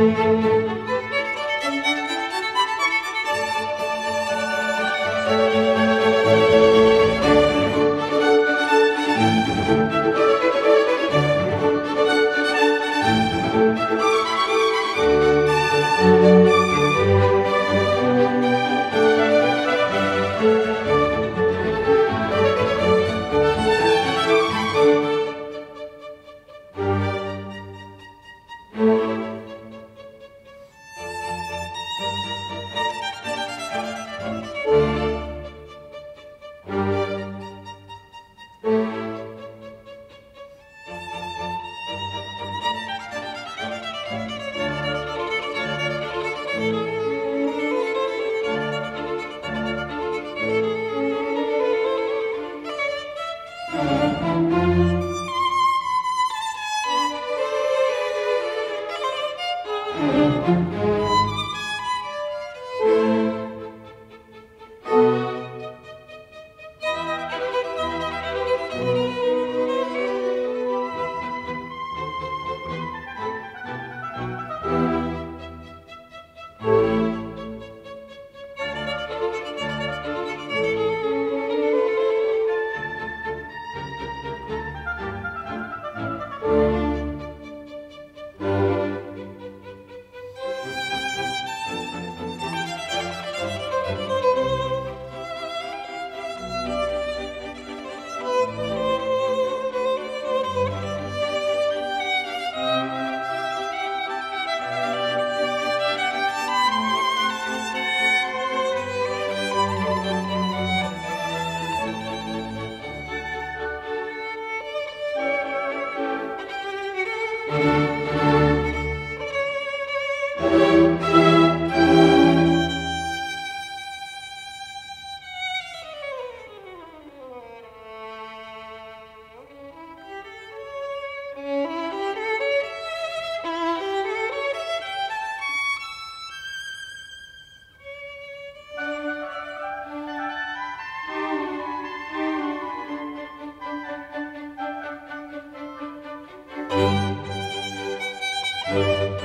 Música Música